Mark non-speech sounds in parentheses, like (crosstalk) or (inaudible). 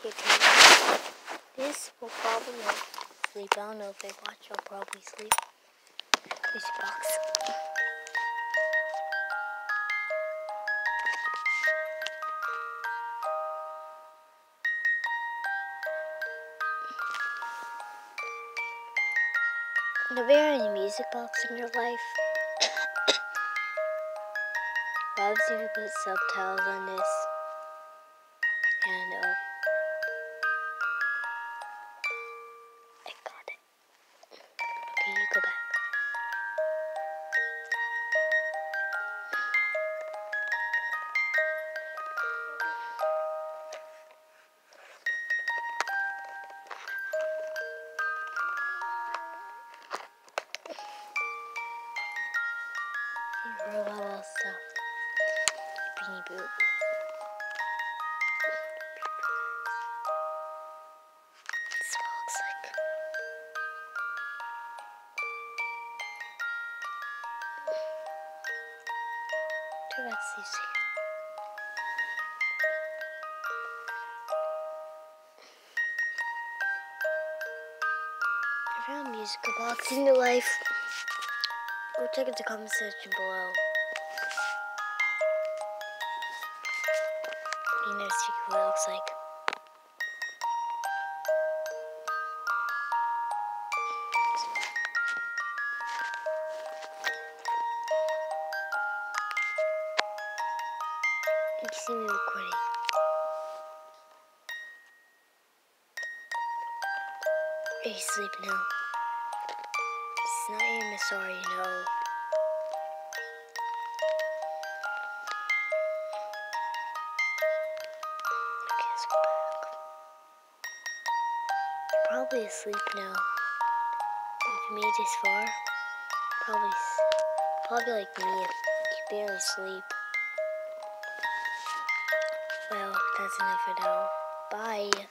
too. This will probably sleep. I don't know if they watch, I'll probably sleep. Music box. Are there any music box in your life? (coughs) Loves you to put subtitles on this. And uh, Are stuff. Beanie Boot. This is what looks like. Too bad Steve's here. I found musical box in your life. Go check out the comment section below. You know, what it looks like. You see me recording. Are you sleeping now? It's not sorry, back. You're probably asleep now. If you made this far, probably, probably like me, you barely sleep. Well, that's enough for now. Bye.